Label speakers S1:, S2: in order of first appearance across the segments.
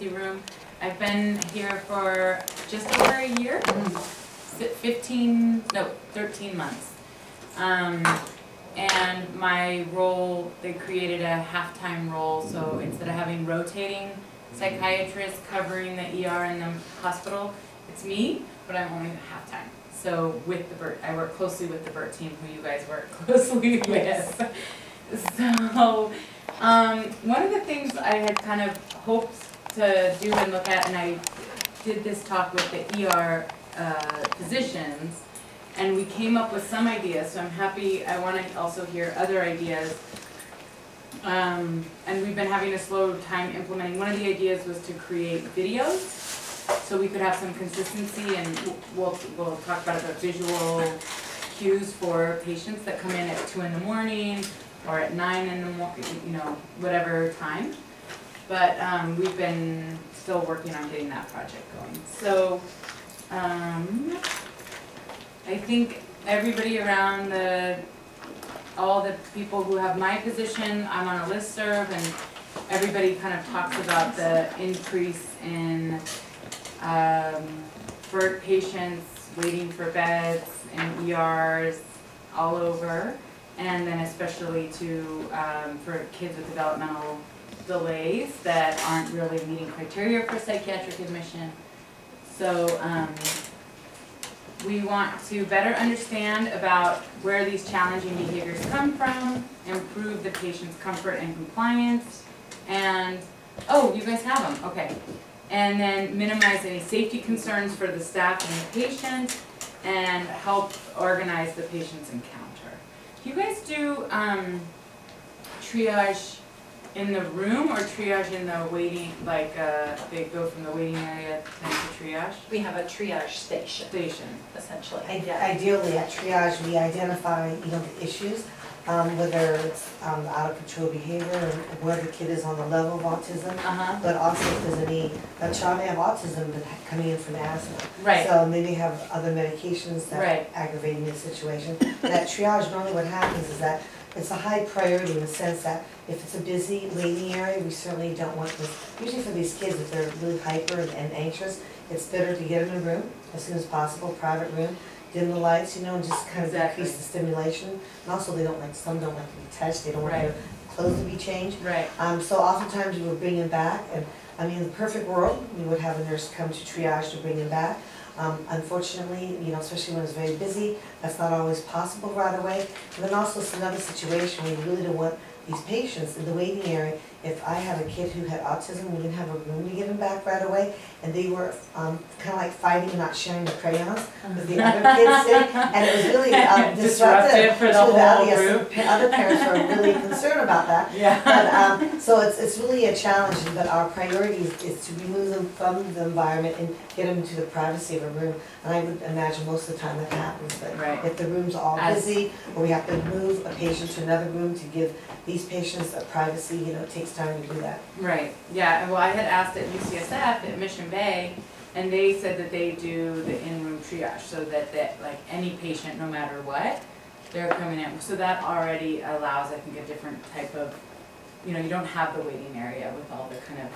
S1: emergency room. I've been here for just over a year, fifteen, no, thirteen months. Um, and my role, they created a halftime role, so instead of having rotating psychiatrists covering the ER in the hospital, it's me, but I'm only halftime. So with the BERT, I work closely with the BERT team, who you guys work closely with. So, um, one of the things I had kind of hoped to do and look at, and I did this talk with the ER, uh, physicians, and we came up with some ideas, so I'm happy, I wanna also hear other ideas. Um, and we've been having a slow time implementing, one of the ideas was to create videos, so we could have some consistency and we'll, we'll talk about but visual cues for patients that come in at two in the morning or at nine in the morning, you know, whatever time. But, um, we've been still working on getting that project going, so, um, I think everybody around the, all the people who have my position, I'm on a listserv and everybody kind of talks about the increase in, um, BERT patients waiting for beds in ERs all over. And then especially to, um, for kids with developmental delays that aren't really meeting criteria for psychiatric admission. So, um, we want to better understand about where these challenging behaviors come from, improve the patient's comfort and compliance, and, oh, you guys have them, okay. And then minimize any safety concerns for the staff and the patient, and help organize the patient's encounter. Do you guys do, um, triage in the room or triage in the waiting, like, uh, they go from the waiting area then to triage
S2: We have a triage station,
S1: station?
S2: essentially.
S3: Ideally, at triage, we identify, you know, the issues, um, whether it's, um, out of control behavior or where the kid is on the level of autism.
S1: Uh-huh,
S3: But also if there's any, a child may have autism but ha- coming in from asthma.
S1: right,
S3: So maybe have other medications that
S1: Right.
S3: are aggravating the situation. And at triage, normally what happens is that it's a high priority in the sense that if it's a busy waiting area, we certainly don't want this. Usually for these kids, if they're really hyper and anxious, it's better to get in a room as soon as possible, private room, dim the lights, you know, and just kind of
S1: Exactly.
S3: decrease the stimulation. And also, they don't like, some don't like to be touched, they don't want their clothes to be changed.
S1: right,
S3: Um, so oftentimes we would bring them back, and, I mean, in the perfect world, we would have a nurse come to triage to bring them back. Um, unfortunately, you know, especially when it's very busy, that's not always possible right away. And then also it's another situation where you really don't want these patients in the waiting area. If I had a kid who had autism, we didn't have a room to give him back right away, and they were, um, kinda like fighting and not sharing the crayons with the other kids sitting, and it was really, um,
S1: Disruptive for the whole group.
S3: Other parents were really concerned about that,
S1: yeah.
S3: but, um, so it's, it's really a challenge, but our priority is, is to remove them from the environment and get them to the privacy of a room. And I would imagine most of the time that happens, but
S1: Right.
S3: if the room's all
S1: As-
S3: busy, or we have to move a patient to another room to give these patients a privacy, you know, it time to do that.
S1: Right, yeah, well, I had asked at UCSF at Mission Bay, and they said that they do the in-room triage, so that, that, like, any patient, no matter what, they're coming in, so that already allows, I think, a different type of, you know, you don't have the waiting area with all the kind of,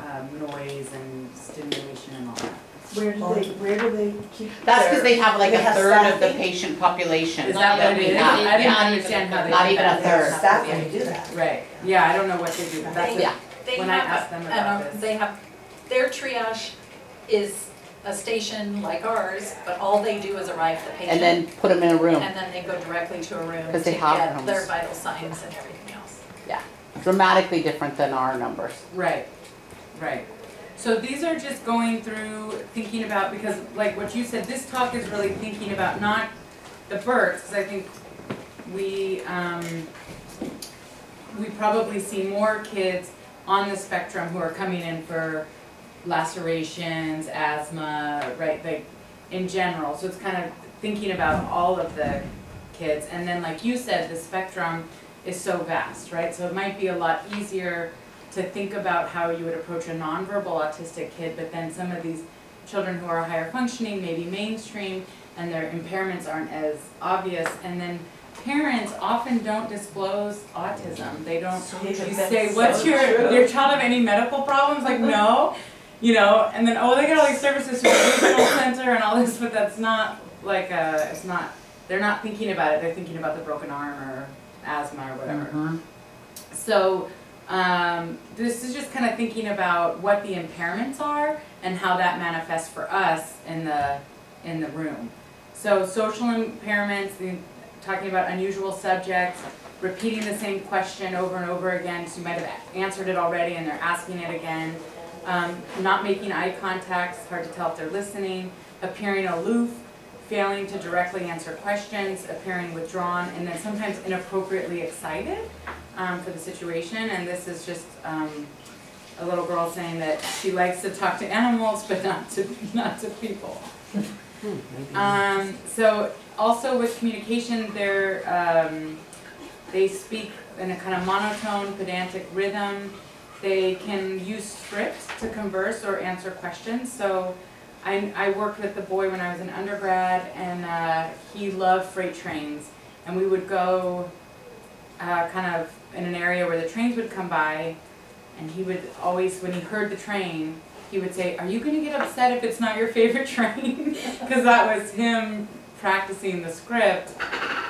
S1: um, noise and stimulation and all that.
S4: Where do they, where do they keep
S5: That's because they have like
S3: They
S5: a
S3: have
S5: third of the
S3: staffing?
S5: patient population.
S1: Is that what it
S5: we
S1: is?
S5: have.
S1: I didn't
S5: Yeah.
S1: understand how they.
S5: Not
S1: did
S5: even a
S3: They have
S5: third.
S3: staff when you do that.
S1: Right, yeah, I don't know what they do, but that's,
S5: Yeah.
S2: They
S1: When I
S2: have
S1: asked them about
S2: uh,
S1: this.
S2: They have, their triage is a station like ours, but all they do is arrive the patient.
S5: And then put them in a room,
S2: And then they go directly to a room to
S5: 'Cause they have
S2: get
S5: rooms.
S2: their vital signs and everything else. Yeah.
S5: Dramatically different than our numbers.
S1: Right, right. So these are just going through, thinking about, because like what you said, this talk is really thinking about not the BERTs, because I think we, um, we probably see more kids on the spectrum who are coming in for lacerations, asthma, right, like, in general, so it's kind of thinking about all of the kids, and then like you said, the spectrum is so vast, right, so it might be a lot easier to think about how you would approach a nonverbal autistic kid, but then some of these children who are higher functioning, maybe mainstream, and their impairments aren't as obvious, and then parents often don't disclose autism. They don't
S3: So
S1: you say, what's
S4: so
S1: your,
S4: true.
S1: your child have any medical problems? Like, no. You know, and then, oh, they get all these services to the regional center and all this, but that's not like a, it's not, they're not thinking about it. They're thinking about the broken arm or asthma or whatever.
S5: Mhm.
S1: So, um, this is just kind of thinking about what the impairments are and how that manifests for us in the, in the room. So social impairments, talking about unusual subjects, repeating the same question over and over again, so you might have answered it already and they're asking it again. Um, not making eye contact, it's hard to tell if they're listening, appearing aloof, failing to directly answer questions, appearing withdrawn, and then sometimes inappropriately excited um, for the situation. And this is just um, a little girl saying that she likes to talk to animals, but not to not to people. Um, so also with communication, they're um, they speak in a kind of monotone, pedantic rhythm. They can use script to converse or answer questions. So I, I worked with the boy when I was an undergrad, and uh, he loved freight trains. And we would go uh, kind of in an area where the trains would come by, and he would always, when he heard the train, he would say, "Are you going to get upset if it's not your favorite train?" Because that was him practicing the script.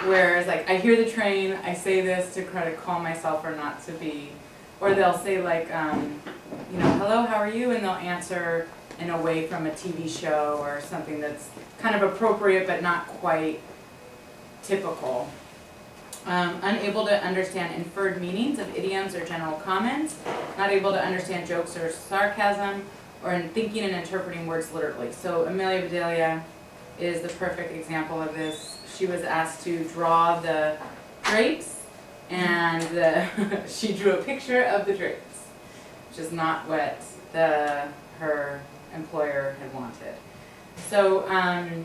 S1: Whereas, like, I hear the train, I say this to try to calm myself or not to be, or they'll say like, um, you know, "Hello, how are you?" and they'll answer in a way from a TV show or something that's kind of appropriate but not quite typical. Um, unable to understand inferred meanings of idioms or general comments, not able to understand jokes or sarcasm, or in thinking and interpreting words literally. So Amelia Bedelia is the perfect example of this. She was asked to draw the drapes, and the, she drew a picture of the drapes, which is not what the her employer had wanted. So um,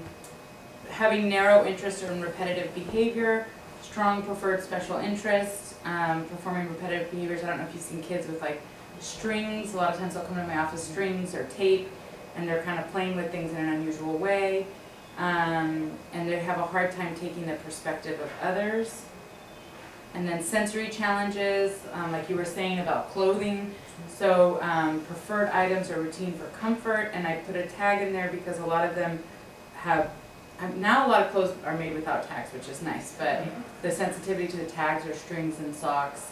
S1: having narrow interest in repetitive behavior, strong preferred special interest, um, performing repetitive behaviors. I don't know if you've seen kids with like strings. A lot of times they'll come to my office strings or tape, and they're kind of playing with things in an unusual way. Um, and they have a hard time taking the perspective of others. And then sensory challenges, um, like you were saying about clothing. So um, preferred items are routine for comfort, and I put a tag in there because a lot of them have um, now a lot of clothes are made without tags, which is nice, but the sensitivity to the tags are strings and socks.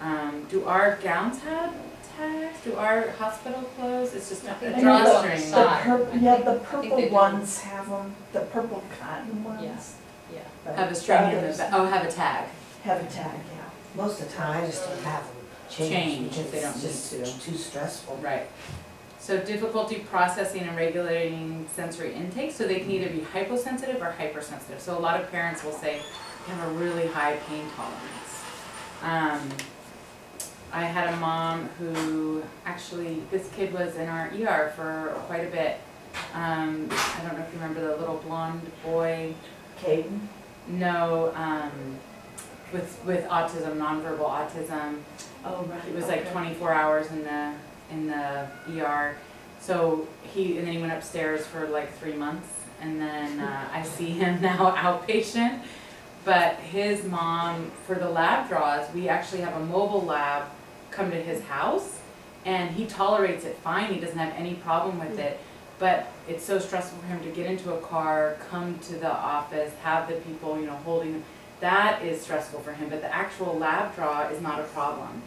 S1: Um, do our gowns have tags? Do our hospital clothes? It's just a,
S2: think
S1: a
S2: they
S4: have
S2: do.
S1: drawstring.
S4: The
S2: Side.
S4: yeah, the
S2: I think they
S4: purple
S2: do.
S4: ones have them, the purple cotton ones.
S2: Yes, yeah.
S1: Have a string in the back. Oh, have a tag.
S4: Have a tag, yeah.
S3: Most of the time, I just don't have them Changed, because
S1: they don't
S3: it's
S1: need
S3: just Too stressful.
S1: Right. So difficulty processing and regulating sensory intake, so they can either be hyposensitive or hypersensitive. So a lot of parents will say, they have a really high pain tolerance. Um, I had a mom who, actually, this kid was in our ER for quite a bit. Um, I don't know if you remember the little blonde boy,
S4: Caden,
S1: no, um, with, with autism, nonverbal autism.
S4: oh, right.
S1: It was like twenty-four hours in the, in the ER. So he, and then he went upstairs for like three months, and then, uh, I see him now outpatient. But his mom, for the lab draws, we actually have a mobile lab come to his house, and he tolerates it fine, he doesn't have any problem with it. But it's so stressful for him to get into a car, come to the office, have the people, you know, holding him. That is stressful for him, but the actual lab draw is not a problem.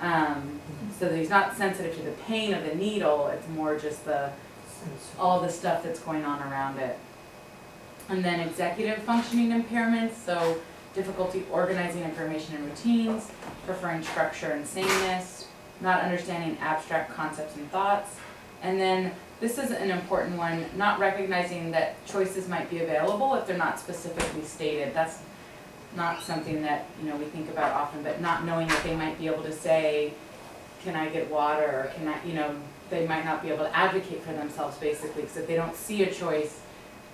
S1: Um, so that he's not sensitive to the pain of the needle, it's more just the, all the stuff that's going on around it. And then executive functioning impairments, so difficulty organizing information and routines, preferring structure and sameness, not understanding abstract concepts and thoughts. And then, this is an important one, not recognizing that choices might be available if they're not specifically stated. That's not something that, you know, we think about often, but not knowing that they might be able to say, can I get water, or can I, you know, they might not be able to advocate for themselves basically, because if they don't see a choice,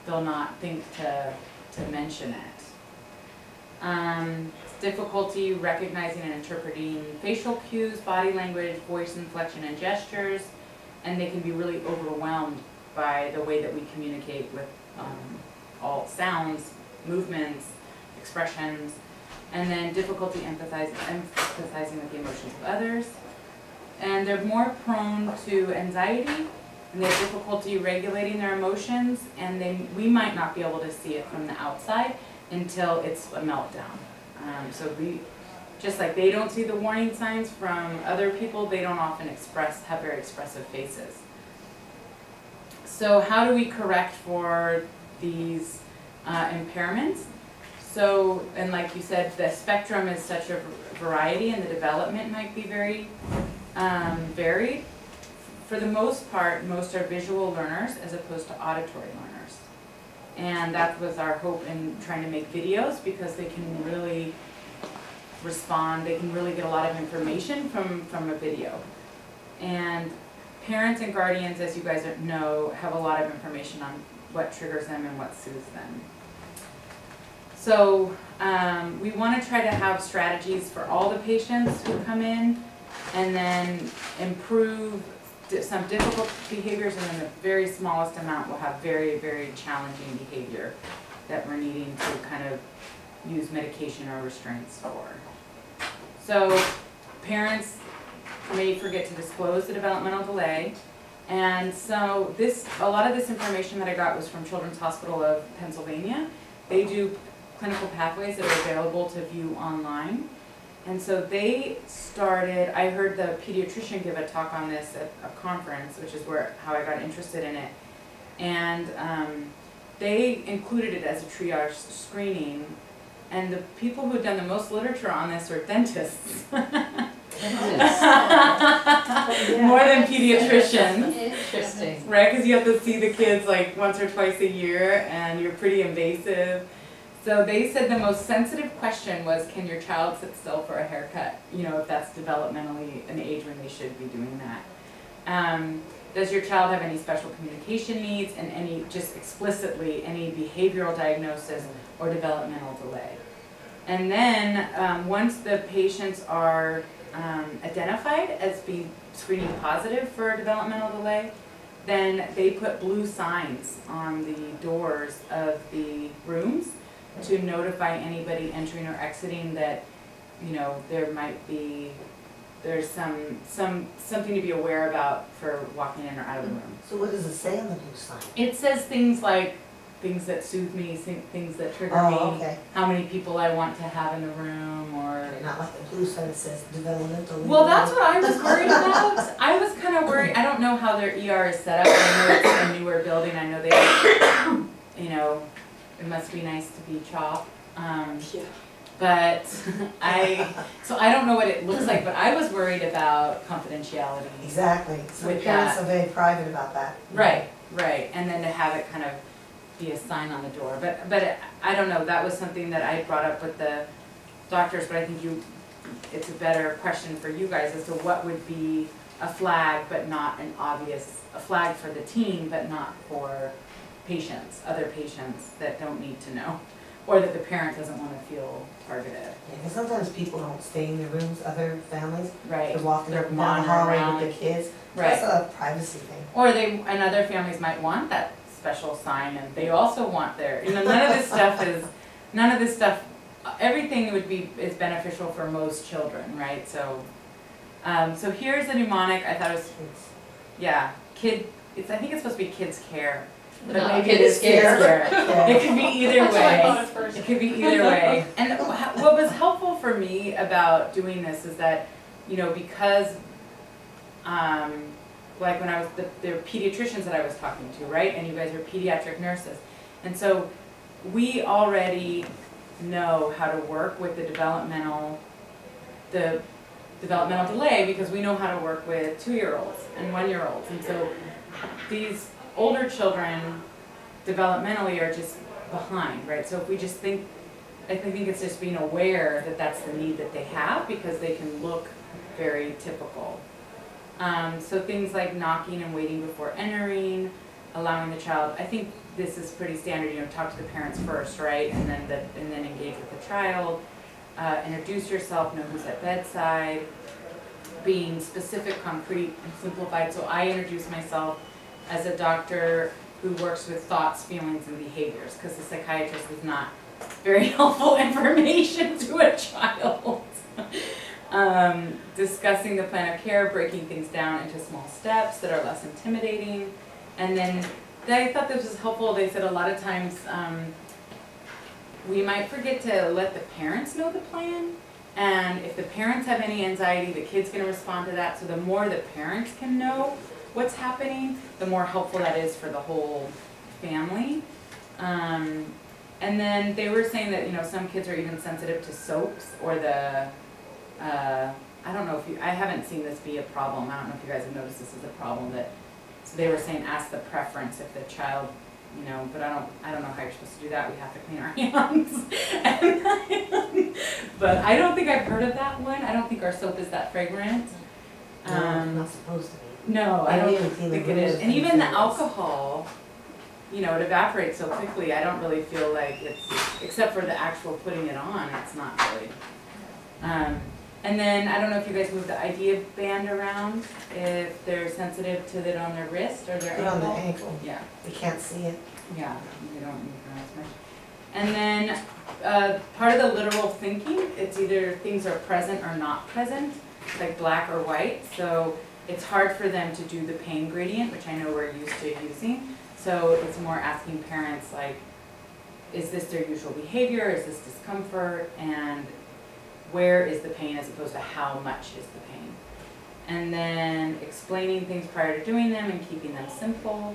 S1: they'll not think to, to mention it. Um, difficulty recognizing and interpreting facial cues, body language, voice inflection and gestures, and they can be really overwhelmed by the way that we communicate with, um, all sounds, movements, expressions, and then difficulty empathizing, empathizing with the emotions of others. And they're more prone to anxiety, and they have difficulty regulating their emotions, and they, we might not be able to see it from the outside until it's a meltdown. Um, so we, just like they don't see the warning signs from other people, they don't often express, have very expressive faces. So how do we correct for these uh, impairments? So, and like you said, the spectrum is such a variety and the development might be very um, varied. For the most part, most are visual learners as opposed to auditory learners. And that was our hope in trying to make videos because they can really respond, they can really get a lot of information from, from a video. And parents and guardians, as you guys know, have a lot of information on what triggers them and what soothes them. So um, we want to try to have strategies for all the patients who come in and then improve some difficult behaviors and then the very smallest amount will have very, very challenging behavior that we're needing to kind of use medication or restraints for. So parents may forget to disclose the developmental delay. And so this, a lot of this information that I got was from Children's Hospital of Pennsylvania. They do clinical pathways that are available to view online. And so they started, I heard the pediatrician give a talk on this at a conference, which is where, how I got interested in it. And um, they included it as a triage screening. And the people who've done the most literature on this are dentists. More than pediatricians.
S2: Interesting.
S1: Right, because you have to see the kids like once or twice a year and you're pretty invasive. So they said the most sensitive question was, can your child sit still for a haircut? You know, if that's developmentally an age when they should be doing that. Um, does your child have any special communication needs and any, just explicitly, any behavioral diagnosis or developmental delay? And then, um, once the patients are, um, identified as being screening positive for a developmental delay, then they put blue signs on the doors of the rooms to notify anybody entering or exiting that, you know, there might be, there's some, some, something to be aware about for walking in or out of the room.
S3: So what does it say on the blue sign?
S1: It says things like, things that soothe me, things that trigger me,
S3: Oh, okay.
S1: how many people I want to have in the room, or.
S3: Not like the blue sign that says developmental.
S1: Well, that's what I was worried about. I was kind of worried. I don't know how their ER is set up. I know it's a newer building. I know they, you know, it must be nice to be CHOP. Um, but I, so I don't know what it looks like, but I was worried about confidentiality.
S3: Exactly, so
S1: With
S3: parents
S1: that.
S3: are very private about that.
S1: Right, right, and then to have it kind of be a sign on the door, but, but I don't know, that was something that I brought up with the doctors, but I think you, it's a better question for you guys as to what would be a flag, but not an obvious, a flag for the team, but not for patients, other patients that don't need to know, or that the parent doesn't wanna feel targeted,
S3: Yeah, 'cause sometimes people don't stay in their rooms, other families,
S1: right?
S3: they're walking
S1: They're
S3: up down the hallway
S1: around.
S3: with their kids.
S1: Right.
S3: That's a privacy thing.
S1: Or they, and other families might want that special sign and they also want their, you know, none of this stuff is, none of this stuff, everything would be, is beneficial for most children, right? So, um, so here's the mnemonic, I thought it was, yeah, kid, it's, I think it's supposed to be kids care. But
S2: No,
S1: maybe it
S2: kids
S1: is kids
S2: care.
S1: care.
S3: Yeah.
S1: It could be either
S2: That's what I
S1: way.
S2: thought at first.
S1: It could be either way. And what was helpful for me about doing this is that, you know, because, um, like when I was, the, the pediatricians that I was talking to, right? And you guys are pediatric nurses. And so we already know how to work with the developmental, the developmental delay because we know how to work with two-year-olds and one-year-olds. And so these older children developmentally are just behind, right? So if we just think, I think it's just being aware that that's the need that they have because they can look very typical. Um, so things like knocking and waiting before entering, allowing the child, I think this is pretty standard, you know, talk to the parents first, right? And then the, and then engage with the child, uh, introduce yourself, know who's at bedside, being specific, concrete, and simplified. So I introduce myself as a doctor who works with thoughts, feelings, and behaviors, because the psychiatrist is not very helpful information to a child. Um, discussing the plan of care, breaking things down into small steps that are less intimidating. And then, they thought this was helpful, they said a lot of times, um, we might forget to let the parents know the plan. And if the parents have any anxiety, the kid's gonna respond to that, so the more the parents can know what's happening, the more helpful that is for the whole family. Um, and then they were saying that, you know, some kids are even sensitive to soaps or the, uh, I don't know if you, I haven't seen this be a problem, I don't know if you guys have noticed this is a problem, that, so they were saying ask the preference if the child, you know, but I don't, I don't know how you're supposed to do that, we have to clean our hands. But I don't think I've heard of that one, I don't think our soap is that fragrant.
S3: No,
S1: Um,
S3: not supposed to.
S1: No, I don't think it is, and even the alcohol, you know, it evaporates so quickly, I don't really feel like it's, except for the actual putting it on, it's not really. Um, and then, I don't know if you guys move the ID band around, if they're sensitive to it on their wrist or their
S3: Put on the
S1: ankle.
S3: ankle,
S1: Yeah,
S3: you can't see it.
S1: yeah, you don't move around as much. And then, uh, part of the literal thinking, it's either things are present or not present, like black or white, so it's hard for them to do the pain gradient, which I know we're used to using. So it's more asking parents like, is this their usual behavior, is this discomfort, and where is the pain as opposed to how much is the pain? And then explaining things prior to doing them and keeping them simple.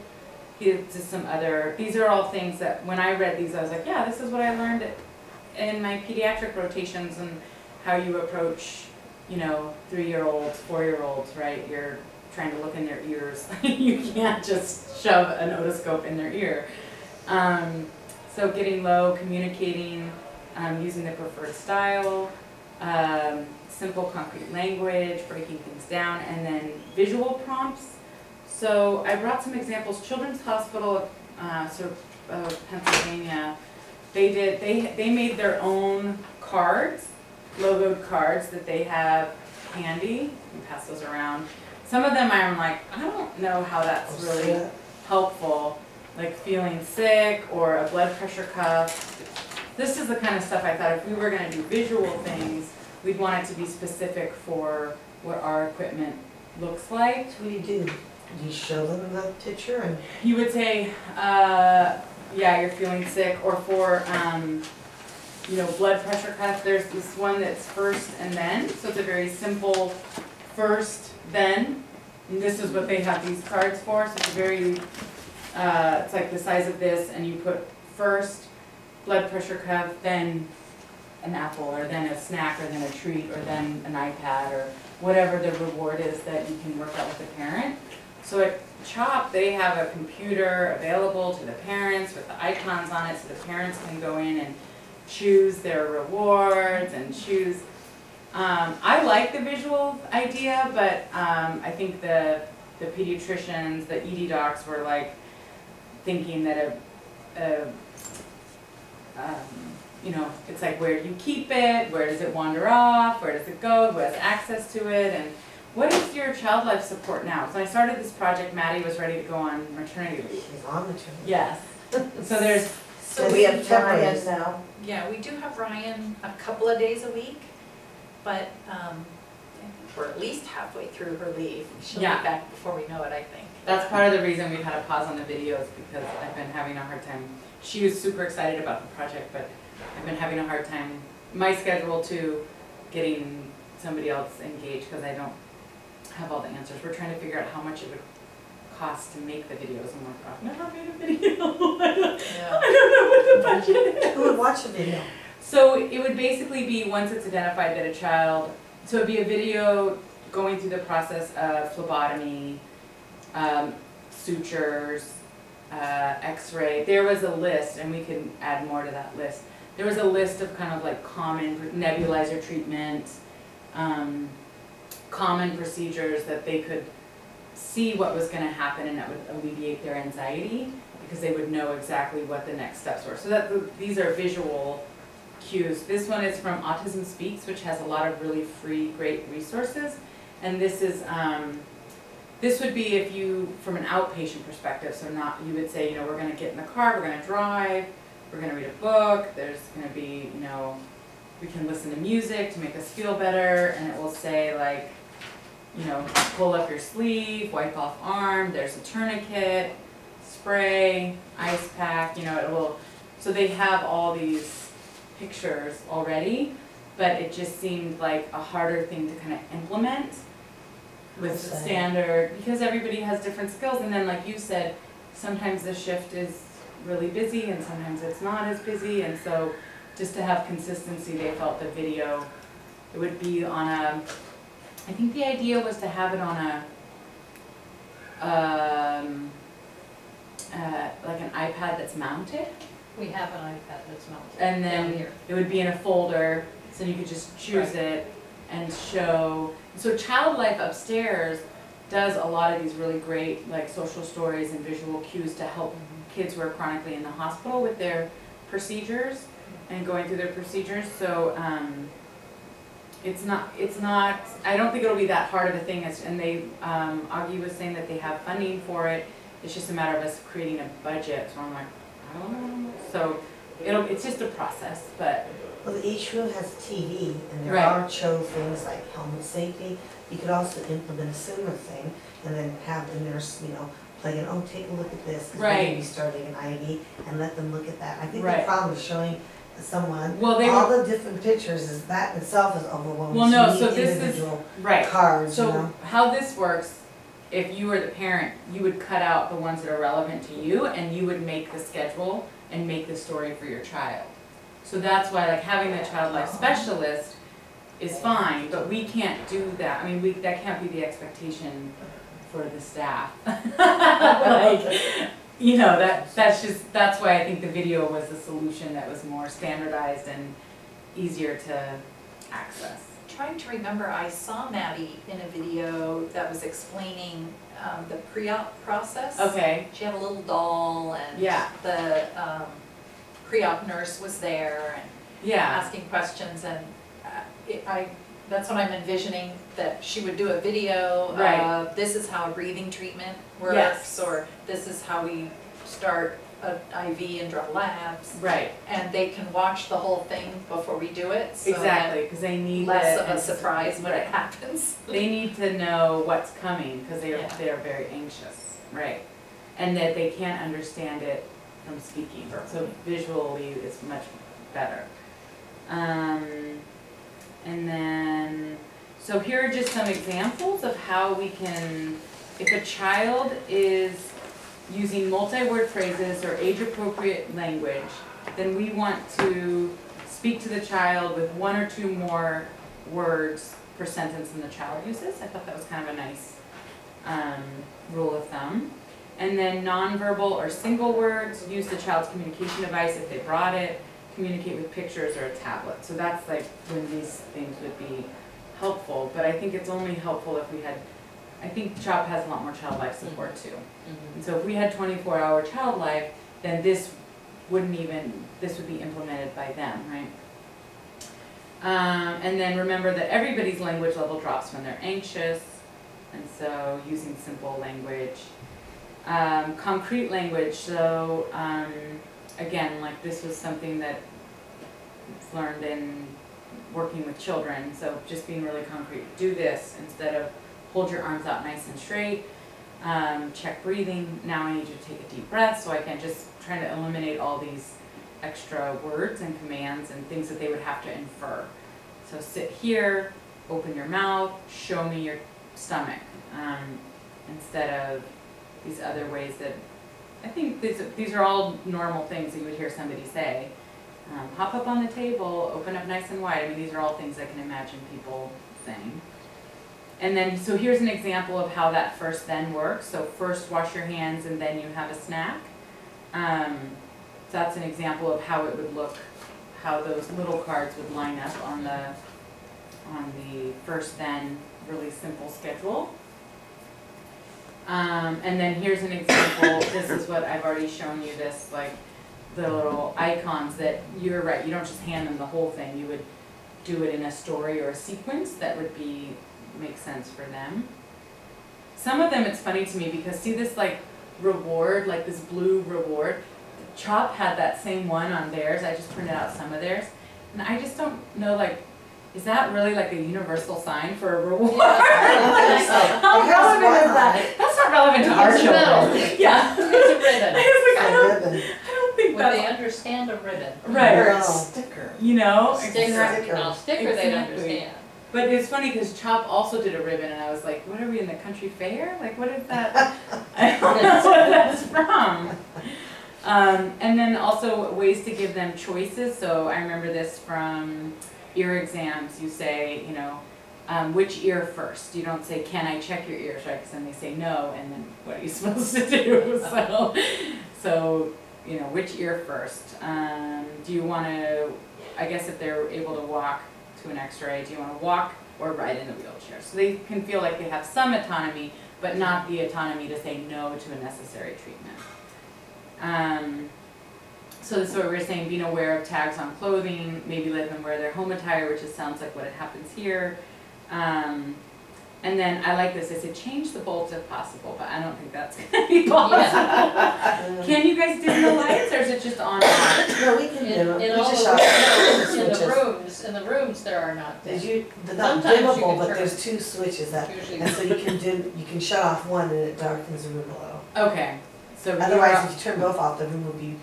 S1: Just some other, these are all things that, when I read these, I was like, yeah, this is what I learned in my pediatric rotations and how you approach, you know, three-year-olds, four-year-olds, right? You're trying to look in their ears. You can't just shove an otoscope in their ear. Um, so getting low, communicating, um, using the preferred style, um, simple concrete language, breaking things down, and then visual prompts. So I brought some examples. Children's Hospital of uh, sort of, uh, Pennsylvania, they did, they, they made their own cards, logoed cards that they have handy. You pass those around. Some of them I'm like, I don't know how that's
S3: Oh,
S1: really helpful, like feeling sick or a blood pressure cuff. This is the kind of stuff I thought if we were gonna do visual things, we'd want it to be specific for what our equipment looks like.
S3: So what do you do? Do you show them the picture and,
S1: You would say, uh, yeah, you're feeling sick, or for, um, you know, blood pressure cuff, there's this one that's first and then, so it's a very simple first, then. And this is what they have these cards for, so it's very, uh, it's like the size of this, and you put first, blood pressure cuff, then an apple, or then a snack, or then a treat, or then an iPad, or whatever the reward is that you can work out with the parent. So at CHOP, they have a computer available to the parents with the icons on it, so the parents can go in and choose their rewards and choose. Um, I like the visual idea, but, um, I think the, the pediatricians, the ED docs were like thinking that a, a, um, you know, it's like where do you keep it, where does it wander off, where does it go, who has access to it, and what is your child life support now? So I started this project, Maddie was ready to go on maternity leave.
S3: she's on train?
S1: Yes. So there's,
S2: So
S4: We have
S3: Temporary.
S4: Ryan now.
S2: Yeah, we do have Ryan a couple of days a week, but um, we're at least halfway through her leave. She'll be
S1: Yeah.
S2: back before we know it, I think.
S1: that's part of the reason we've had a pause on the videos because I've been having a hard time. She was super excited about the project, but I've been having a hard time, my schedule too, getting somebody else engaged because I don't have all the answers. We're trying to figure out how much it would cost to make the videos and we're like, I've never made a video.
S2: Yeah.
S1: I don't know what the budget is.
S3: Who would watch a video?
S1: So it would basically be, once it's identified that a child, so it'd be a video going through the process of phlebotomy, um, sutures, uh, x-ray. There was a list, and we can add more to that list. There was a list of kind of like common nebulizer treatment, um, common procedures that they could see what was gonna happen and that would alleviate their anxiety because they would know exactly what the next steps were. So that, these are visual cues. This one is from Autism Speaks, which has a lot of really free, great resources. And this is, um, this would be if you, from an outpatient perspective, so not, you would say, you know, we're gonna get in the car, we're gonna drive, we're gonna read a book, there's gonna be, you know, we can listen to music to make us feel better, and it will say like, you know, pull up your sleeve, wipe off arm, there's a tourniquet, spray, ice pack, you know, it will, so they have all these pictures already, but it just seemed like a harder thing to kind of implement with the standard, because everybody has different skills, and then like you said, sometimes the shift is really busy and sometimes it's not as busy, and so just to have consistency, they felt the video, it would be on a, I think the idea was to have it on a, um, uh, like an iPad that's mounted,
S2: We have an iPad that's mounted.
S1: And
S2: down
S1: then
S2: here.
S1: it would be in a folder, so you could just choose it and show. So Child Life upstairs does a lot of these really great, like, social stories and visual cues to help kids who are chronically in the hospital with their procedures and going through their procedures, so, um, it's not, it's not, I don't think it'll be that hard of a thing, as, and they, um, Augie was saying that they have funding for it, it's just a matter of us creating a budget, so I'm like, I don't know, so, it'll, it's just a process, but,
S3: Well, each room has a TV, and there
S1: Right.
S3: are show things like helmet safety. You could also implement a similar thing, and then have the nurse, you know, plug in, oh, take a look at this, we're gonna be starting an IV, and let them look at that. I think the
S1: Right.
S3: problem is showing someone
S1: well, they
S3: all
S1: were,
S3: the different pictures is that itself is overwhelming.
S1: Well, no, so this is- right,
S3: cards, you
S1: So
S3: know?
S1: how this works, if you were the parent, you would cut out the ones that are relevant to you and you would make the schedule and make the story for your child. So that's why like having the child life oh. specialist is fine, but we can't do that. I mean, we, that can't be the expectation for the staff. Like, you know, that, that's just, that's why I think the video was the solution that was more standardized and easier to access.
S2: Trying to remember, I saw Maddie in a video that was explaining um, the pre-op process.
S1: Okay,
S2: She had a little doll and
S1: Yeah.
S2: the um, pre-op nurse was there and
S1: yeah,
S2: asking questions and uh, it- I, that's what I'm envisioning, that she would do a video
S1: Right.
S2: of this is how a breathing treatment works,
S1: Yes.
S2: or this is how we start a IV and draw labs.
S1: right.
S2: And they can watch the whole thing before we do it, so that
S1: Exactly, because they need
S2: less of a surprise when it happens.
S1: They need to know what's coming because they're
S2: Yeah.
S1: they're very anxious, right? And that they can't understand it from speaking. So visually, it's much better. Um, and then, so here are just some examples of how we can, if a child is using multi-word phrases or age-appropriate language, then we want to speak to the child with one or two more words per sentence than the child uses. I thought that was kind of a nice um, rule of thumb. And then nonverbal or single words, use the child's communication device if they brought it, communicate with pictures or a tablet. So that's like when these things would be helpful, but I think it's only helpful if we had, I think CHOP has a lot more child life support too. And so if we had twenty-four hour child life, then this wouldn't even, this would be implemented by them, right? Um, and then remember that everybody's language level drops when they're anxious, and so using simple language. Um, concrete language, so, um, again, like this was something that learned in working with children, so just being really concrete, do this instead of hold your arms out nice and straight. Um, check breathing, now I need you to take a deep breath, so I can just try to eliminate all these extra words and commands and things that they would have to infer. So sit here, open your mouth, show me your stomach, um, instead of these other ways that, I think these, these are all normal things that you would hear somebody say. Um, hop up on the table, open up nice and wide, I mean, these are all things I can imagine people saying. And then, so here's an example of how that first then works, so first wash your hands and then you have a snack. Um, so that's an example of how it would look, how those little cards would line up on the, on the first then really simple schedule. Um, and then here's an example, this is what I've already shown you this, like, the little icons that, you're right, you don't just hand them the whole thing, you would do it in a story or a sequence that would be, make sense for them. Some of them, it's funny to me, because see this like reward, like this blue reward, CHOP had that same one on theirs, I just printed out some of theirs, and I just don't know, like, is that really like a universal sign for a reward? How
S3: It has
S1: relevant is that? That's not relevant to our
S6: It's
S1: children. Yeah.
S6: It's a ribbon.
S1: I was like, I
S3: A
S1: don't,
S3: ribbon.
S1: I don't think
S6: Would they
S1: that's,
S6: understand a ribbon?
S1: Right.
S4: Or a sticker.
S1: you know?
S6: Sticker,
S3: Exactly.
S6: now sticker they'd
S1: Exactly.
S6: understand.
S1: But it's funny because CHOP also did a ribbon, and I was like, "What are we in the country fair? Like, what is that? I don't know what that's from." Um, and then also ways to give them choices. So I remember this from ear exams. You say, you know, um, which ear first. You don't say, "Can I check your ears?" Right? Because then they say no, and then what are you supposed to do? So, so you know, which ear first? Um, do you want to? I guess if they're able to walk to an X-ray, do you want to walk or ride in a wheelchair? So they can feel like they have some autonomy, but not the autonomy to say no to a necessary treatment. Um, so this is what we were saying, being aware of tags on clothing, maybe let them wear their home attire, which is, sounds like what happens here. Um, and then I like this, I said change the bulbs if possible, but I don't think that's gonna be possible. Can you guys dim the lights or is it just on off?
S3: No, we can
S6: In,
S3: do it,
S6: in
S3: we
S6: all
S3: just
S6: the,
S3: shop.
S6: in the
S3: switches.
S6: rooms, in the rooms, there are not
S3: There's
S6: dim.
S3: you, they're not
S6: Sometimes you
S3: dimmable,
S6: can
S3: but
S6: turn-
S3: there's two switches that,
S6: Usually,
S3: and so you can dim, you can shut off one and it darkens the room a little.
S1: Okay, so. you're
S3: Otherwise,
S1: off-
S3: if you turn both off, the room would be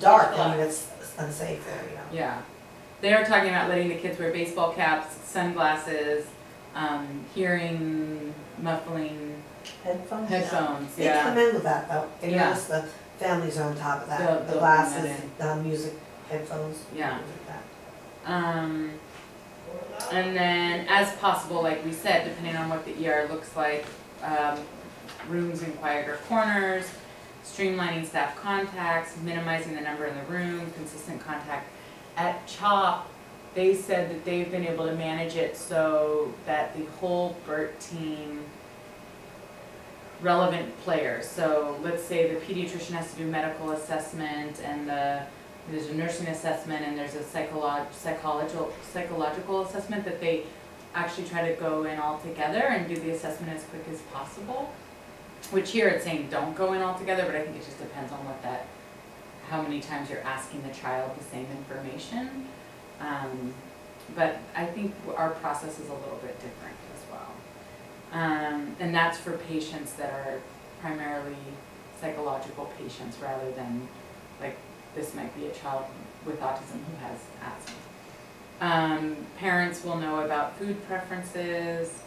S3: dark, I mean, it's unsafe there, you know.
S1: Yeah, they are talking about letting the kids wear baseball caps, sunglasses, um, hearing muffling
S4: Headphones?
S1: headphones,
S3: They come
S1: yeah.
S3: in with that though, and
S1: Yeah.
S3: notice the families are on top of
S1: They'll-
S3: that,
S1: they'll
S3: the
S1: bring
S3: glasses, the music, headphones,
S1: Yeah.
S3: things like that.
S1: Um, and then as possible, like we said, depending on what the ER looks like, um, rooms in quieter corners, streamlining staff contacts, minimizing the number in the room, consistent contact. At CHOP, they said that they've been able to manage it so that the whole BERT team relevant players, so let's say the pediatrician has to do medical assessment and the there's a nursing assessment and there's a psycholo- psychological psychological assessment that they actually try to go in all together and do the assessment as quick as possible. Which here it's saying don't go in all together, but I think it just depends on what that, how many times you're asking the child the same information. Um, but I think our process is a little bit different as well. Um, and that's for patients that are primarily psychological patients rather than like this might be a child with autism who has asthma. Um, parents will know about food preferences.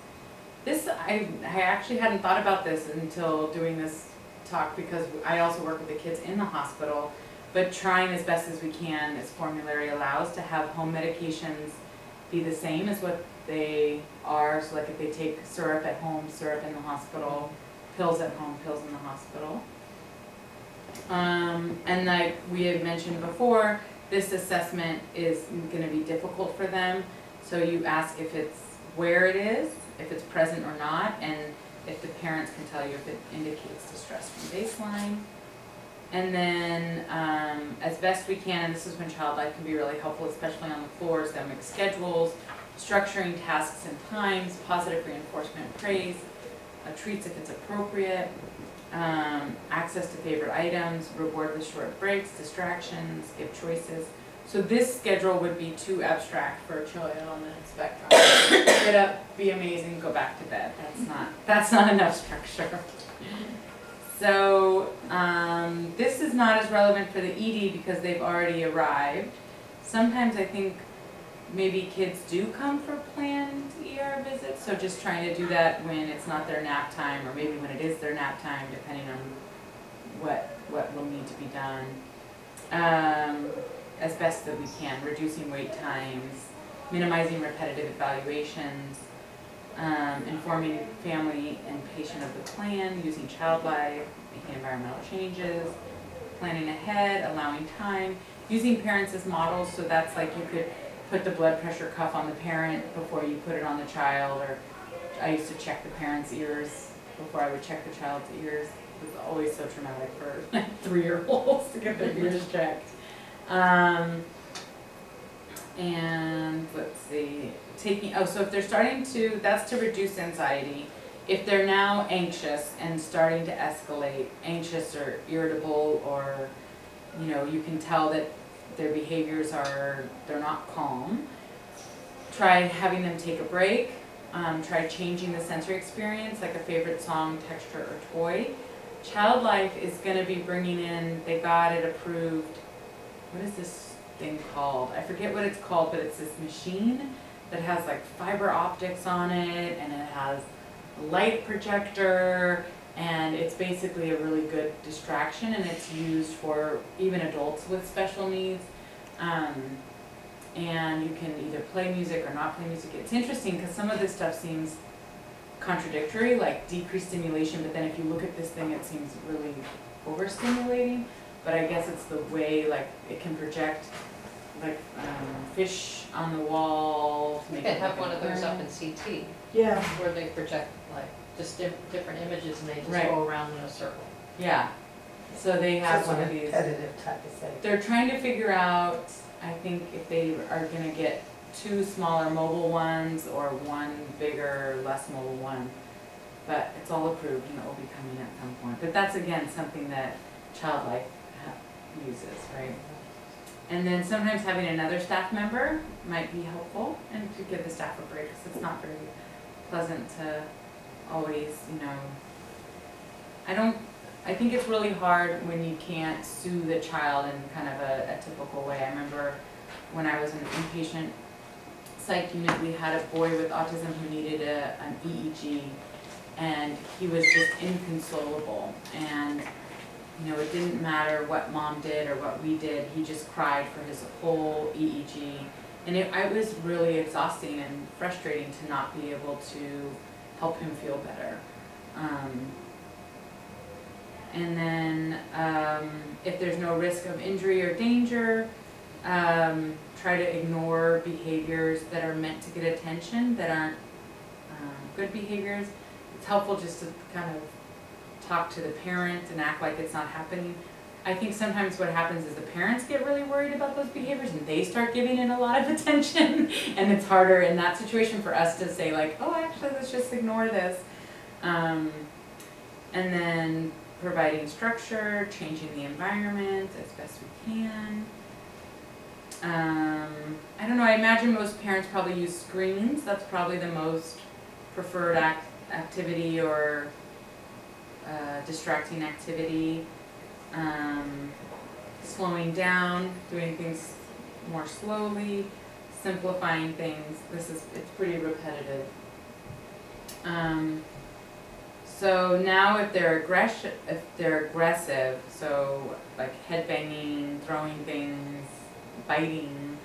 S1: This, I, I actually hadn't thought about this until doing this talk because I also work with the kids in the hospital, but trying as best as we can, as formulary allows, to have home medications be the same as what they are. So like if they take syrup at home, syrup in the hospital, pills at home, pills in the hospital. Um, and like we had mentioned before, this assessment is gonna be difficult for them. So you ask if it's where it is, if it's present or not, and if the parents can tell you if it indicates distress from baseline. And then, um, as best we can, and this is when child life can be really helpful, especially on the floors, them make schedules, structuring tasks and times, positive reinforcement, praise, uh, treats if it's appropriate, um, access to favorite items, reward with short breaks, distractions, give choices. So this schedule would be too abstract for a child on the spectrum. Get up, be amazing, go back to bed. That's not, that's not enough structure. So, um, this is not as relevant for the ED because they've already arrived. Sometimes I think maybe kids do come for planned ER visits, so just trying to do that when it's not their nap time, or maybe when it is their nap time, depending on what, what will need to be done. Um, as best that we can, reducing wait times, minimizing repetitive evaluations, um, informing family and patient of the plan, using child life, making environmental changes, planning ahead, allowing time, using parents as models, so that's like you could put the blood pressure cuff on the parent before you put it on the child, or I used to check the parents' ears before I would check the child's ears. It was always so traumatic for three-year-olds to get their ears checked. Um, and let's see, taking, oh, so if they're starting to, that's to reduce anxiety. If they're now anxious and starting to escalate, anxious or irritable or you know, you can tell that their behaviors are, they're not calm. Try having them take a break, um, try changing the sensory experience, like a favorite song, texture, or toy. Child Life is gonna be bringing in, they got it approved, what is this thing called? I forget what it's called, but it's this machine that has like fiber optics on it and it has a light projector and it's basically a really good distraction and it's used for even adults with special needs. Um, and you can either play music or not play music. It's interesting because some of this stuff seems contradictory, like decreased stimulation, but then if you look at this thing, it seems really overstimulating. But I guess it's the way like it can project like um, fish on the wall. to
S6: You
S1: make
S6: can
S1: it
S6: have
S1: look
S6: one of those up in CT,
S4: Yeah,
S6: where they project like just di- different images and they just
S1: Right.
S6: go around in a circle.
S1: Yeah, so they have
S3: Just
S1: one of these.
S3: repetitive type of thing.
S1: They're trying to figure out, I think if they are gonna get two smaller mobile ones or one bigger, less mobile one. But it's all approved and it will be coming at some point. But that's again, something that Child Life ha- uses, right? And then sometimes having another staff member might be helpful and to give the staff a break, because it's not very pleasant to always, you know. I don't, I think it's really hard when you can't soothe a child in kind of a, a typical way. I remember when I was in an inpatient psych unit, we had a boy with autism who needed a, an EEG, and he was just inconsolable. And, you know, it didn't matter what mom did or what we did, he just cried for his whole EEG. And it, it was really exhausting and frustrating to not be able to help him feel better. Um, and then, um, if there's no risk of injury or danger, um, try to ignore behaviors that are meant to get attention, that aren't, um, good behaviors. It's helpful just to kind of talk to the parent and act like it's not happening. I think sometimes what happens is the parents get really worried about those behaviors and they start giving it a lot of attention. And it's harder in that situation for us to say like, oh, actually, let's just ignore this. Um, and then providing structure, changing the environment as best we can. Um, I don't know, I imagine most parents probably use screens, that's probably the most preferred act, activity or uh, distracting activity. Um, slowing down, doing things more slowly, simplifying things, this is, it's pretty repetitive. Um, so now if they're aggression, if they're aggressive, so like head banging, throwing things, biting,